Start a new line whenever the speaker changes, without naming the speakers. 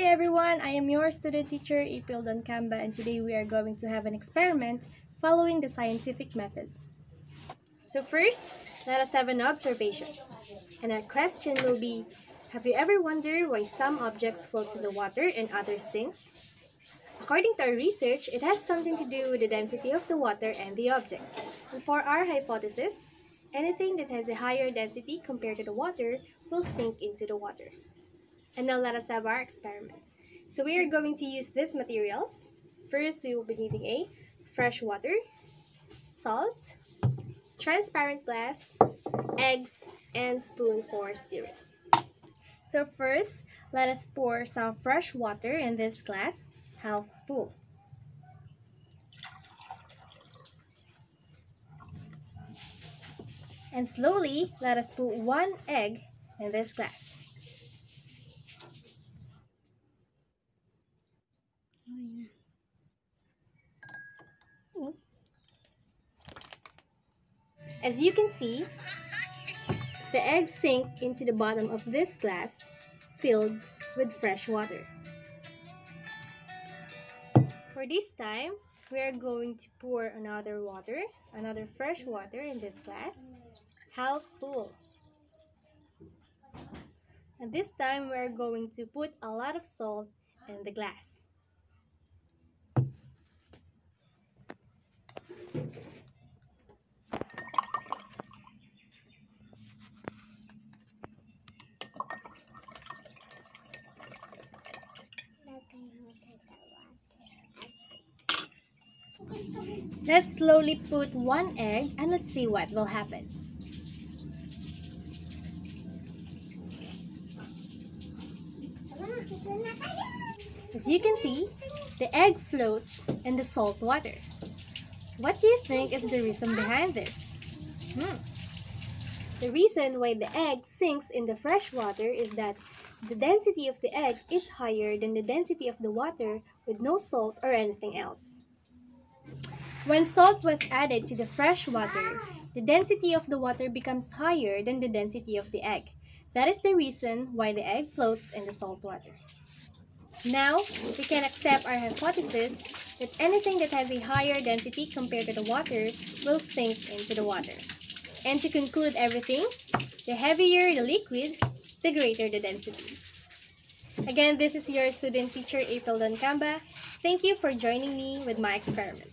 everyone, I am your student teacher April Dawn Camba and today we are going to have an experiment following the scientific method. So first, let us have an observation. And that question will be, have you ever wondered why some objects float in the water and others sinks? According to our research, it has something to do with the density of the water and the object. And for our hypothesis, anything that has a higher density compared to the water will sink into the water. And now let us have our experiment. So we are going to use these materials. First, we will be needing a fresh water, salt, transparent glass, eggs, and spoon for stirring. So first, let us pour some fresh water in this glass, half full. And slowly, let us put one egg in this glass. As you can see, the eggs sink into the bottom of this glass filled with fresh water. For this time, we are going to pour another water, another fresh water in this glass, half full. And this time, we are going to put a lot of salt in the glass. Let's slowly put one egg and let's see what will happen. As you can see, the egg floats in the salt water. What do you think is the reason behind this? Hmm. The reason why the egg sinks in the fresh water is that the density of the egg is higher than the density of the water with no salt or anything else. When salt was added to the fresh water, the density of the water becomes higher than the density of the egg. That is the reason why the egg floats in the salt water. Now, we can accept our hypothesis that anything that has a higher density compared to the water will sink into the water. And to conclude everything, the heavier the liquid, the greater the density. Again, this is your student teacher April Dawn Camba. Thank you for joining me with my experiment.